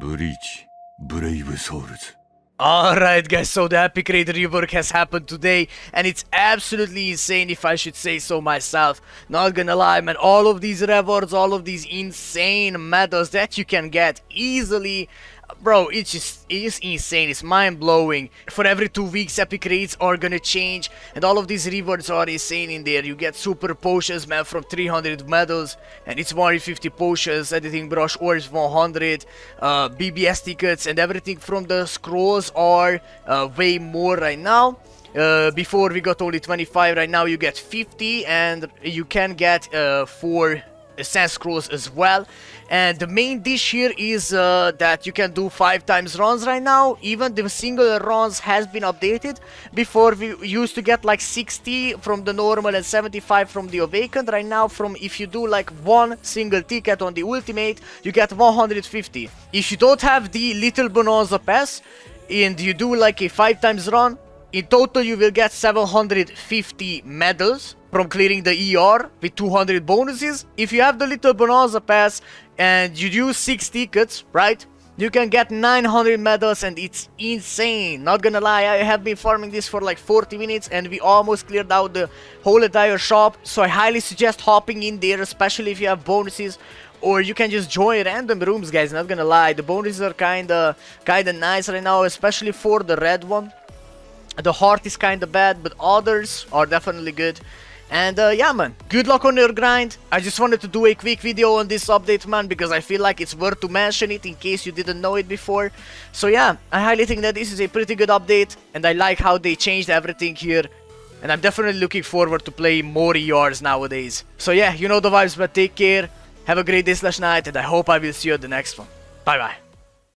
ブリーチブレイブソウルズ Alright guys, so the Epic Raid rework has happened today and it's absolutely insane if I should say so myself. Not gonna lie man, all of these rewards, all of these insane medals that you can get easily bro it's just it's insane. It's mind-blowing. For every two weeks epic raids are gonna change and all of these rewards are insane in there. You get super potions man from 300 medals and it's 150 potions editing brush or it's 100 uh, bbs tickets and everything from the scrolls are uh, way more right now. Uh, before we got only 25 right now you get 50 and you can get uh, 4 sand screws as well. And the main dish here is uh, that you can do 5 times runs right now. Even the single runs has been updated. Before we used to get like 60 from the normal and 75 from the awakened. Right now from if you do like one single ticket on the ultimate you get 150 if you don't have the little bonanza pass and you do like a 5 times run in total you will get 750 medals from clearing the ER with 200 bonuses. If you have the little Bonanza pass and you use 6 tickets, right? You can get 900 medals and it's insane. Not gonna lie, I have been farming this for like 40 minutes and we almost cleared out the whole entire shop. So I highly suggest hopping in there, especially if you have bonuses. Or you can just join random rooms, guys, not gonna lie. The bonuses are kinda, kinda nice right now, especially for the red one. The heart is kinda bad, but others are definitely good. And uh, yeah man, good luck on your grind. I just wanted to do a quick video on this update man because I feel like it's worth to mention it in case you didn't know it before. So yeah, I highly think that this is a pretty good update and I like how they changed everything here. And I'm definitely looking forward to play more ERs nowadays. So yeah, you know the vibes but take care. Have a great day slash night and I hope I will see you at the next one. Bye bye.